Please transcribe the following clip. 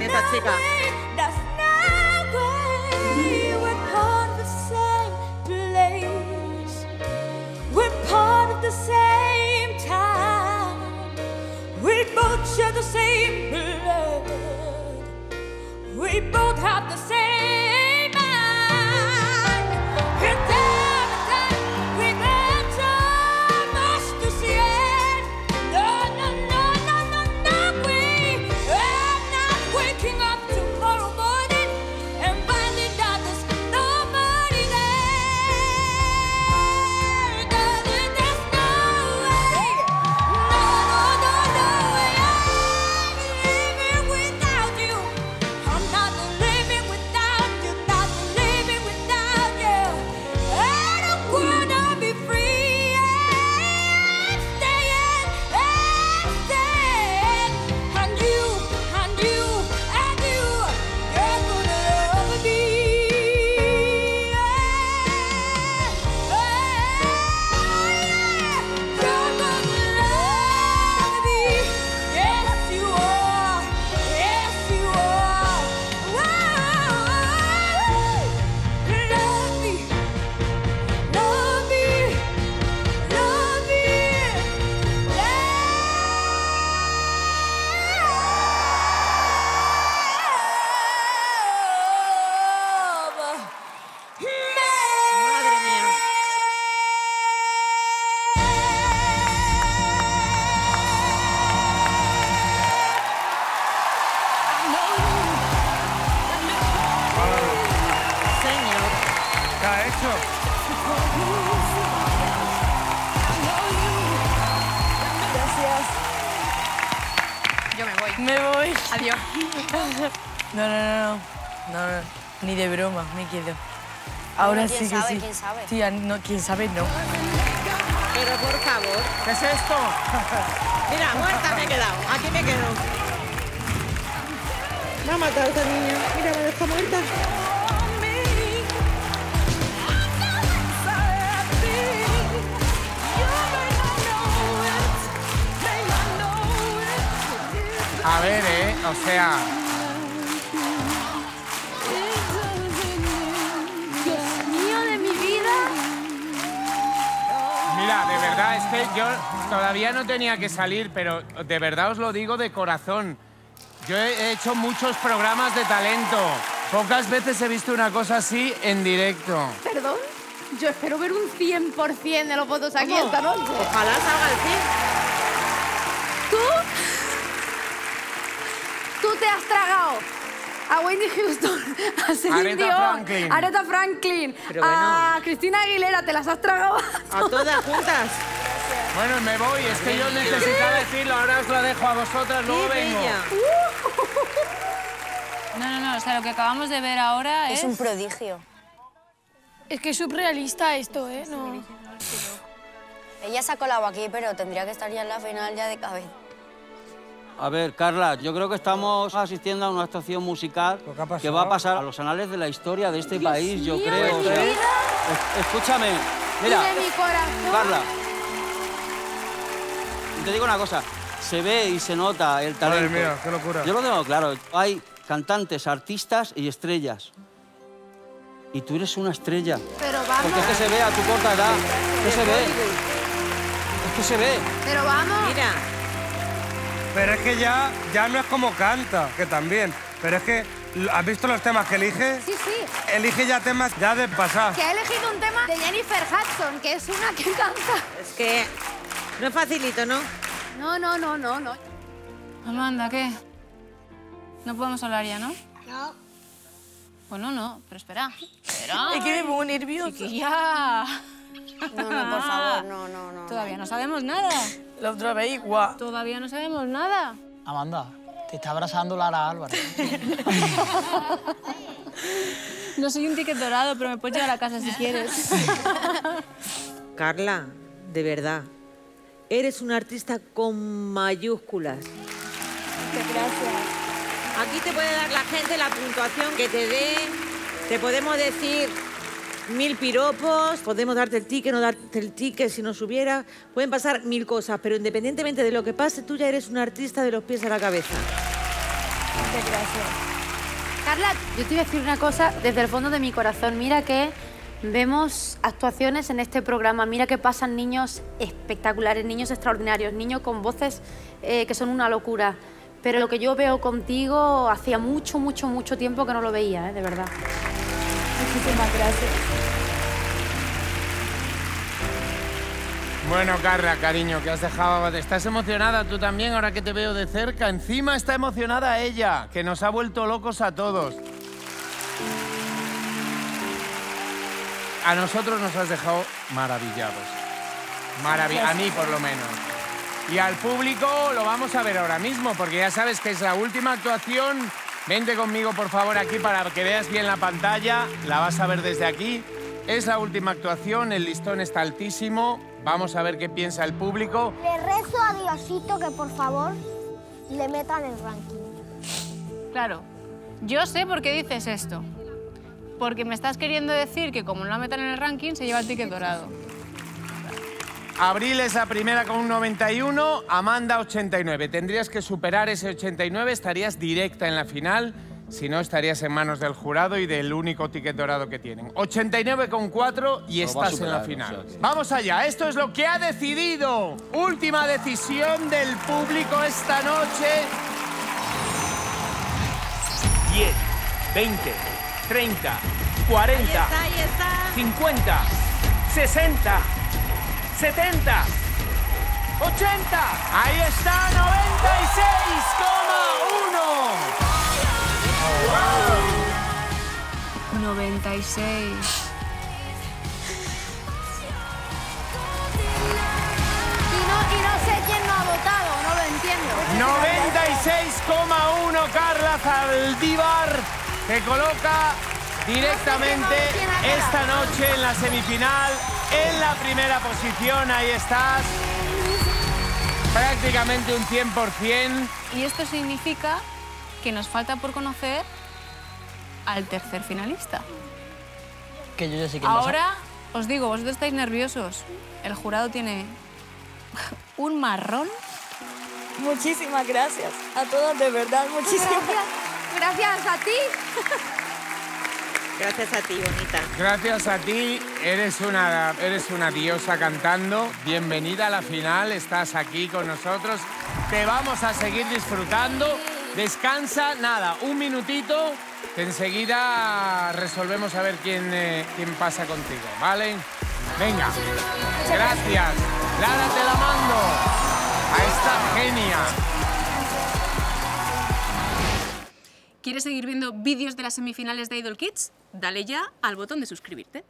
esta chica. That's. We're the same place. We're part of the same time. We both share the same blood. We both have the same ha hecho? Yo me voy. Me voy. Adiós. No, no, no, no. No, no. Ni de broma, me quedo. Ahora ¿quién sí que sabe? sí. ¿Quién sabe? Tía, no, quién sabe, no. Pero por favor. ¿Qué es esto? Mira, muerta me he quedado. Aquí me quedo. Me ha matado esta niña. Mira, me deja muerta. Ver, ¿eh? O sea, Dios mío de mi vida. mira, de verdad, es que yo todavía no tenía que salir, pero de verdad os lo digo de corazón. Yo he hecho muchos programas de talento. Pocas veces he visto una cosa así en directo. Perdón. Yo espero ver un 100% de los votos aquí ¿Cómo? esta noche. Ojalá salga el fin. ¿Tú? Tú te has tragado a Wendy Houston, a Celine Dion, Franklin. a Aretha Franklin, a Cristina Aguilera, te las has tragado. A todas juntas. Bueno, me voy, es que yo necesitaba decirlo, ahora os lo dejo a vosotras, luego Qué vengo. bella. No, no, no, o sea, lo que acabamos de ver ahora es... Es un prodigio. Es que es surrealista esto, ¿eh? No. Ella se ha colado aquí, pero tendría que estar ya en la final ya de cabeza. A ver, Carla, yo creo que estamos asistiendo a una actuación musical que va a pasar a los anales de la historia de este país, yo creo. mi vida. escúchame, mira, de mi corazón. Carla. Te digo una cosa, se ve y se nota el talento. Madre mía, qué locura. Yo lo tengo claro, hay cantantes, artistas y estrellas. Y tú eres una estrella. Pero vamos, Porque es que se ve a tu corta edad. Es que se ve. Es que se ve. pero vamos. Mira, Pero es que ya, ya no es como canta, que también. Pero es que, ¿has visto los temas que elige? Sí, sí. Elige ya temas ya de pasar. Que ha elegido un tema de Jennifer Hudson, que es una que canta. es que no es facilito, ¿no? No, no, no, no, no. Amanda, ¿qué? No podemos hablar ya, ¿no? No. Bueno, no, pero espera. Espera. Es que me pongo nerviosa. Chiquilla. No, no, por favor, no, no, no. Todavía no sabemos nada. La otra vez igual. Todavía no sabemos nada. Amanda, te está abrazando Lara Álvarez. No soy un ticket dorado, pero me puedes llevar a casa si quieres. Carla, de verdad, eres una artista con mayúsculas. Aquí te puede dar la gente la puntuación que te dé. Te podemos decir mil piropos, podemos darte el ticket, no darte el ticket si no subiera. Pueden pasar mil cosas, pero independientemente de lo que pase, tú ya eres una artista de los pies a la cabeza. Muchas gracias. Carla, yo te voy a decir una cosa desde el fondo de mi corazón. Mira que vemos actuaciones en este programa. Mira que pasan niños espectaculares, niños extraordinarios, niños con voces eh, que son una locura. Pero lo que yo veo contigo hacía mucho, mucho, mucho tiempo que no lo veía, ¿eh? de verdad. Muchísimas gracias. Bueno, Carla, cariño, que has dejado... ¿Estás emocionada tú también ahora que te veo de cerca? Encima está emocionada ella, que nos ha vuelto locos a todos. A nosotros nos has dejado maravillados. Maravi a mí, por lo menos. Y al público lo vamos a ver ahora mismo, porque ya sabes que es la última actuación. Vente conmigo, por favor, aquí para que veas bien la pantalla. La vas a ver desde aquí. Es la última actuación, el listón está altísimo. Vamos a ver qué piensa el público. Le rezo a Diosito que por favor le metan el ranking. Claro. Yo sé por qué dices esto. Porque me estás queriendo decir que como no la metan en el ranking, se lleva el ticket dorado. Abril es la primera con un 91, Amanda 89. Tendrías que superar ese 89, estarías directa en la final. Si no, estarías en manos del jurado y del único ticket dorado que tienen. 89,4 y estás en la final. Vamos allá, esto es lo que ha decidido. Última decisión del público esta noche. 10, 20, 30, 40, Ahí está, ahí está. 50, 60, 70, 80. Ahí está, 96,1. 96. Y no, y no sé quién no ha votado, no lo entiendo. 96,1 Carla Zaldívar te coloca directamente esta noche en la semifinal, en la primera posición, ahí estás. Prácticamente un 100%. Y esto significa que nos falta por conocer al tercer finalista. Que yo ya sé. Ahora os digo, vosotros estáis nerviosos. El jurado tiene un marrón. Muchísimas gracias a todos, de verdad, muchísimas Gracias. Gracias a ti. Gracias a ti, bonita. Gracias a ti, eres una, eres una diosa cantando. Bienvenida a la final, estás aquí con nosotros. Te vamos a seguir disfrutando. Descansa, nada, un minutito, que enseguida resolvemos a ver quién, eh, quién pasa contigo, ¿vale? Venga, gracias. Lara, te la mando a esta genia. ¿Quieres seguir viendo vídeos de las semifinales de Idol Kids? Dale ya al botón de suscribirte.